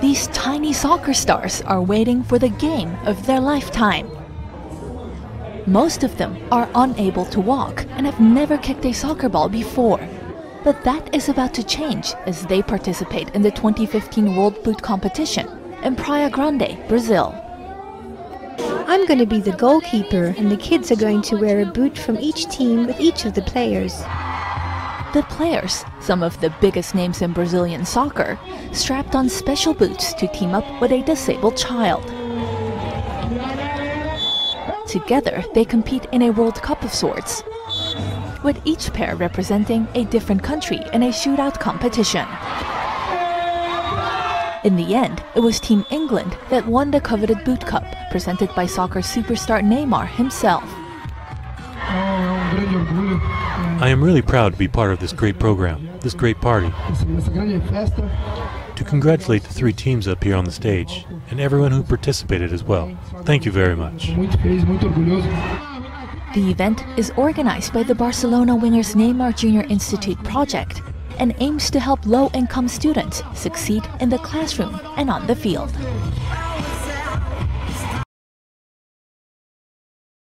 These tiny soccer stars are waiting for the game of their lifetime. Most of them are unable to walk and have never kicked a soccer ball before. But that is about to change as they participate in the 2015 World Boot Competition in Praia Grande, Brazil. I'm going to be the goalkeeper, and the kids are going to wear a boot from each team with each of the players. The players, some of the biggest names in Brazilian soccer, strapped on special boots to team up with a disabled child. Together, they compete in a World Cup of sorts, with each pair representing a different country in a shootout competition. In the end, it was Team England that won the coveted Boot Cup, presented by soccer superstar Neymar himself. Ah, I am really proud to be part of this great program, this great party. To congratulate the three teams up here on the stage, and everyone who participated as well. Thank you very much. The event is organized by the Barcelona Wingers Neymar Jr. Institute project and aims to help low income students succeed in the classroom and on the field.